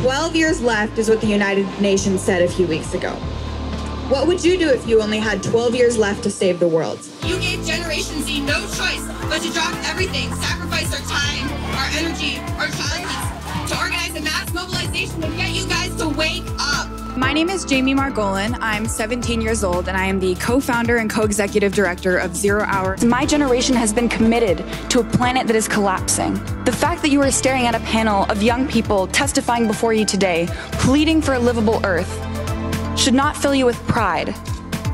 12 years left is what the United Nations said a few weeks ago. What would you do if you only had 12 years left to save the world? You gave Generation Z no choice but to drop everything, sacrifice our time, our energy, our talents, to organize a mass mobilization and get you guys to wake. My name is Jamie Margolin. I'm 17 years old and I am the co founder and co executive director of Zero Hour. My generation has been committed to a planet that is collapsing. The fact that you are staring at a panel of young people testifying before you today, pleading for a livable Earth, should not fill you with pride.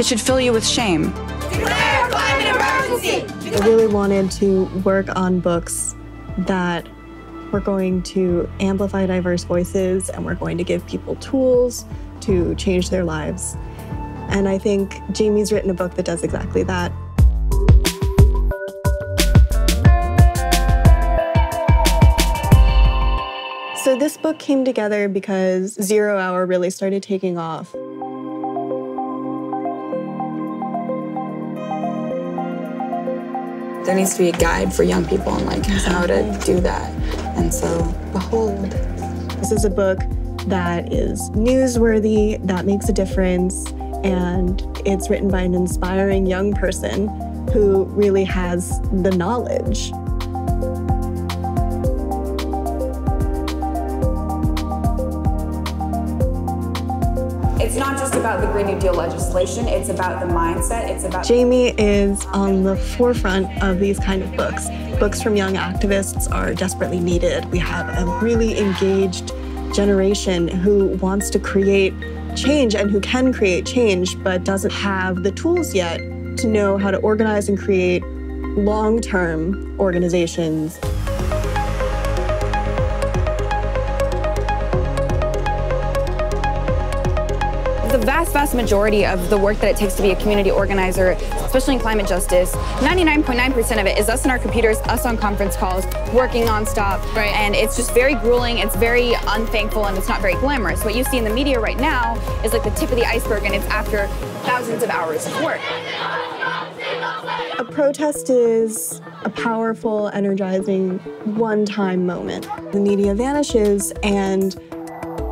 It should fill you with shame. Declare climate emergency! I really wanted to work on books that were going to amplify diverse voices and we're going to give people tools to change their lives. And I think Jamie's written a book that does exactly that. So this book came together because Zero Hour really started taking off. There needs to be a guide for young people on like how to do that. And so, behold. This is a book that is newsworthy, that makes a difference, and it's written by an inspiring young person who really has the knowledge. About the Green New Deal legislation, it's about the mindset, it's about Jamie is on the forefront of these kind of books. Books from young activists are desperately needed. We have a really engaged generation who wants to create change and who can create change, but doesn't have the tools yet to know how to organize and create long term organizations. The vast, vast majority of the work that it takes to be a community organizer, especially in climate justice, 99.9% of it is us in our computers, us on conference calls, working nonstop. Right. And it's just very grueling, it's very unthankful, and it's not very glamorous. What you see in the media right now is like the tip of the iceberg, and it's after thousands of hours of work. A protest is a powerful, energizing, one time moment. The media vanishes, and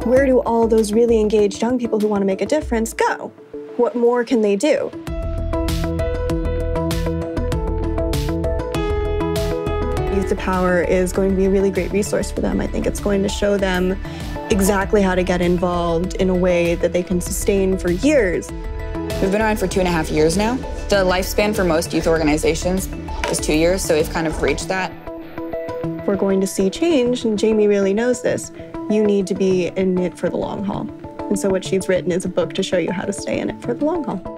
where do all those really engaged young people who want to make a difference go? What more can they do? Youth to Power is going to be a really great resource for them. I think it's going to show them exactly how to get involved in a way that they can sustain for years. We've been around for two and a half years now. The lifespan for most youth organizations is two years, so we've kind of reached that. We're going to see change, and Jamie really knows this. You need to be in it for the long haul. And so, what she's written is a book to show you how to stay in it for the long haul.